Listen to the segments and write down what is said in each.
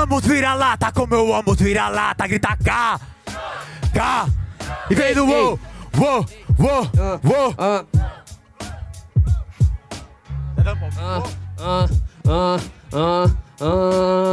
Vamos virar lata como eu amo virar lata. Grita K, K. E vem do uou, uou, uou. Ah, ah, ah, ah, ah, ah.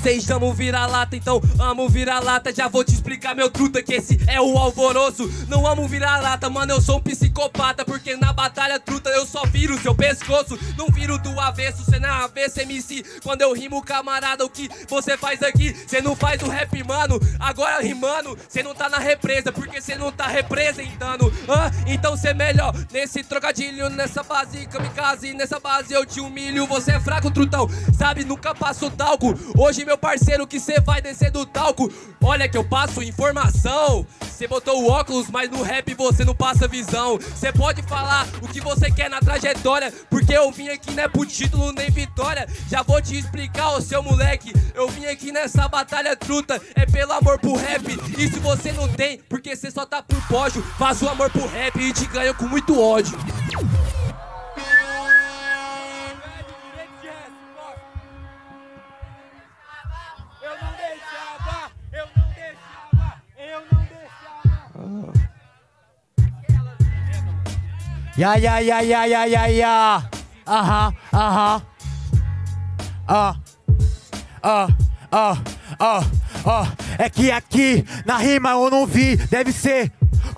Se cês amam vira-lata, então amo vira-lata. Já vou te explicar, meu truta, que esse é o alvoroço. Não amo vira-lata, mano, eu sou um psicopata. Porque na batalha truta eu só viro seu pescoço. Não viro do avesso, cê não é avesso, MC. Quando eu rimo, camarada, o que você faz aqui? Cê não faz o rap, mano. Agora rimando, cê não tá na represa, porque cê não tá representando. Ah, então cê melhor nesse trocadilho, nessa base, kamikaze, nessa base eu te humilho. Você é fraco, trutão, sabe? Nunca passo talco. Hoje, parceiro, que cê vai descer do talco. Olha que eu passo informação. Cê botou o óculos, mas no rap você não passa visão. Cê pode falar o que você quer na trajetória, porque eu vim aqui não é pro título nem vitória. Já vou te explicar, ô seu moleque. Eu vim aqui nessa batalha truta, é pelo amor pro rap. E se você não tem, porque cê só tá por pódio, faz o amor pro rap e te ganha com muito ódio. Ya, ya, ya, ya, ya, ya, ya. Aham, aham. Ah, ah, ah, ah, ah. É que aqui na rima eu não vi, deve ser.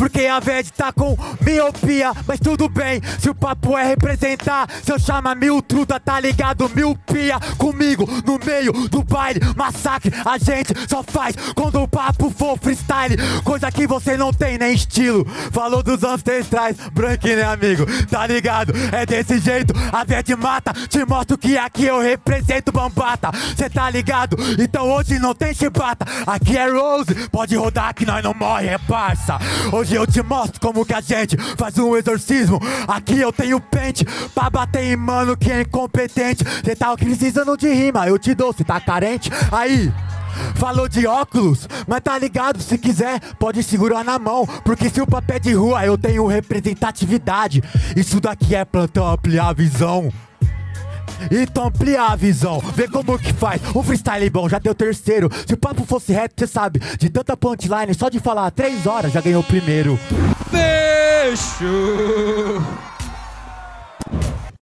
Porque a Ved tá com miopia, mas tudo bem. Se o papo é representar, se eu chamar mil truta, tá ligado? Miopia comigo no meio do baile, massacre. A gente só faz quando o papo for freestyle, coisa que você não tem nem estilo. Falou dos ancestrais, branquinho, né, amigo? Tá ligado? É desse jeito, a Ved mata. Te mostro que aqui eu represento Bambata. Cê tá ligado? Então hoje não tem chibata. Aqui é Rose, pode rodar que nós não morre, é parça. Hoje eu te mostro como que a gente faz um exorcismo. Aqui eu tenho pente pra bater em mano que é incompetente. Cê tá precisando de rima, eu te dou, cê tá carente? Aí. Falou de óculos, mas tá ligado, se quiser pode segurar na mão Porque se o papel é de rua eu tenho representatividade Isso daqui é plantão ampliar a visão então amplia a visão, vê como que faz. Um freestyle bom, já deu terceiro. Se o papo fosse reto, cê sabe. De tanta punchline, só de falar três horas já ganhou o primeiro. Fechou!